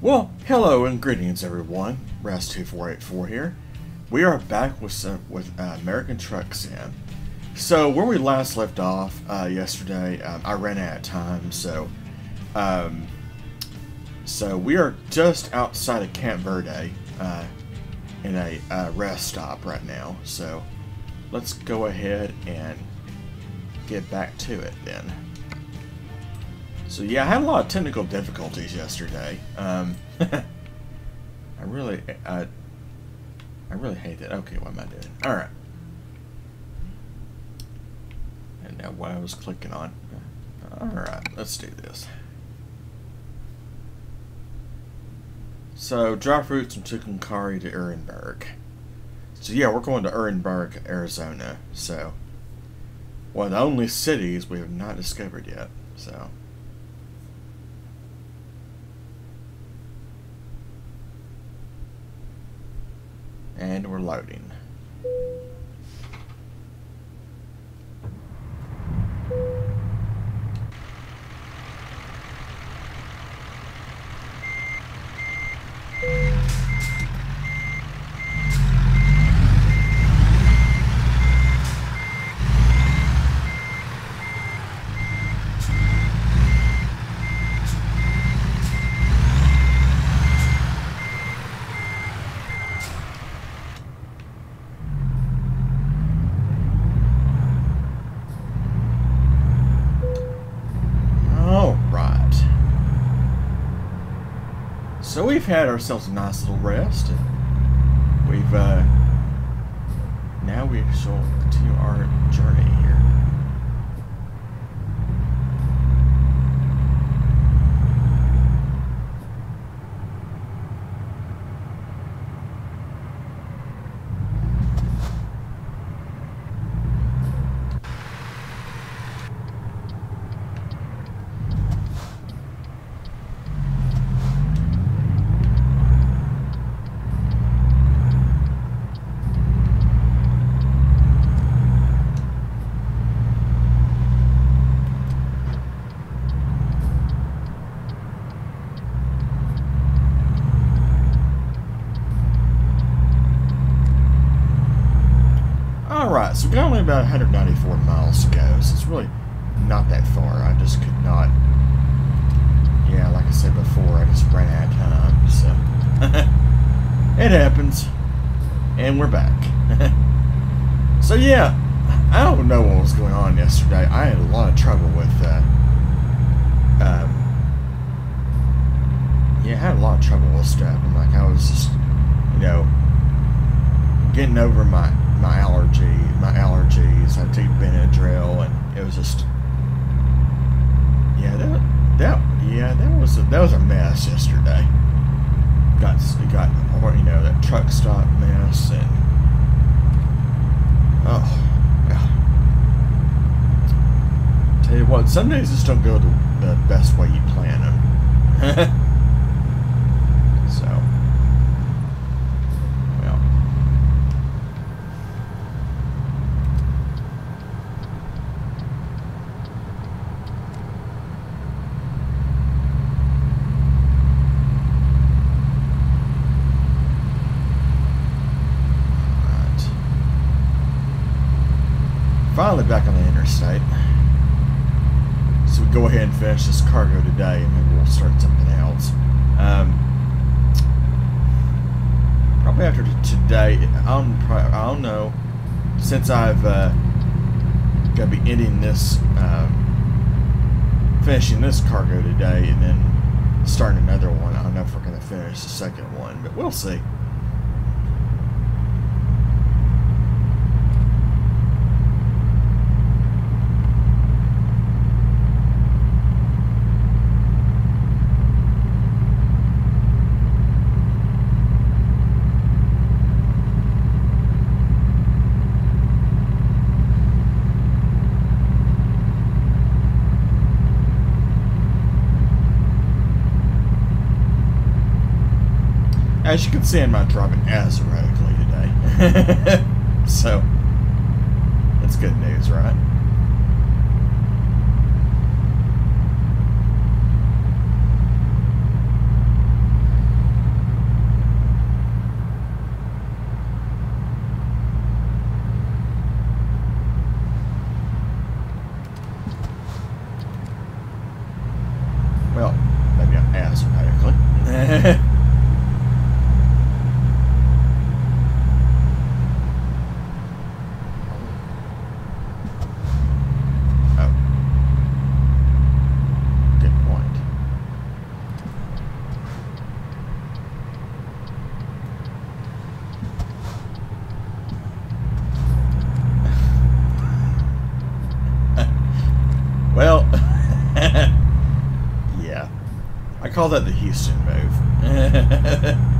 Well, hello and greetings everyone. ras2484 here. We are back with some with uh, American Truck Sim. So where we last left off uh, yesterday, um, I ran out of time. So, um, so we are just outside of Camp Verde uh, in a uh, rest stop right now. So let's go ahead and get back to it then. So yeah, I had a lot of technical difficulties yesterday. Um, I really, I, I really hate that. Okay, what am I doing? All right. And now what I was clicking on. All right, let's do this. So, drop routes from Tucumcari to Ehrenberg. So yeah, we're going to Ehrenberg, Arizona. So, one of the only cities we have not discovered yet. So. And we're loading. So we've had ourselves a nice little rest, and we've uh, now we shall continue our journey here. Alright, so we got only about 194 miles to go, so it's really not that far. I just could not... Yeah, like I said before, I just ran out of time, so... it happens. And we're back. so yeah, I don't know what was going on yesterday. I had a lot of trouble with... Uh, um, yeah, I had a lot of trouble with stuff. I'm like, I was just, you know, getting over my my allergy, my allergies. I took Benadryl, and it was just, yeah, that, that, yeah, that was a, that was a mess yesterday. Got, got, you know, that truck stop mess, and oh, yeah. Tell you what, some days just don't go the, the best way you plan them. so. Finally back on the interstate. So we go ahead and finish this cargo today, and maybe we'll start something else. Um, probably after today, I don't, I don't know. Since I've uh, got to be ending this, um, finishing this cargo today, and then starting another one. I don't know if we're going to finish the second one, but we'll see. As you can see, I'm not driving as erratically today. so, that's good news, right? Well, maybe I asked radically. oh. Good point. well, yeah. I call that the Houston move.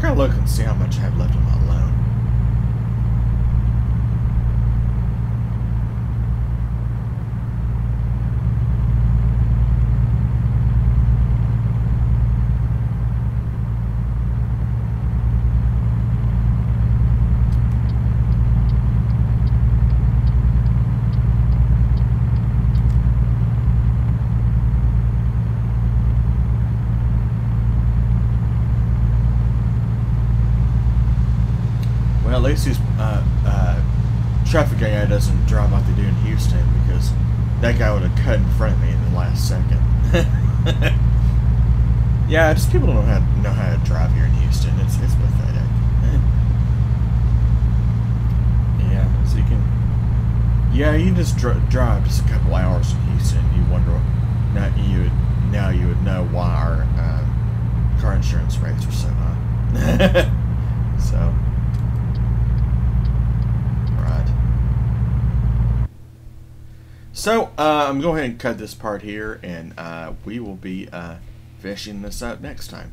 gotta look and see how much I have left on my loan. Well, at least uh, uh, traffic guy doesn't drive like they do in Houston because that guy would have cut in front of me in the last second. yeah, just people don't know how know how to drive here in Houston. It's it's pathetic. yeah, so you can. Yeah, you can just dr- drive just a couple hours in Houston. You wonder, now you would now you would know why our um, car insurance rates are so high. so. Right. So, uh, I'm going to go ahead and cut this part here, and uh, we will be uh, finishing this up next time.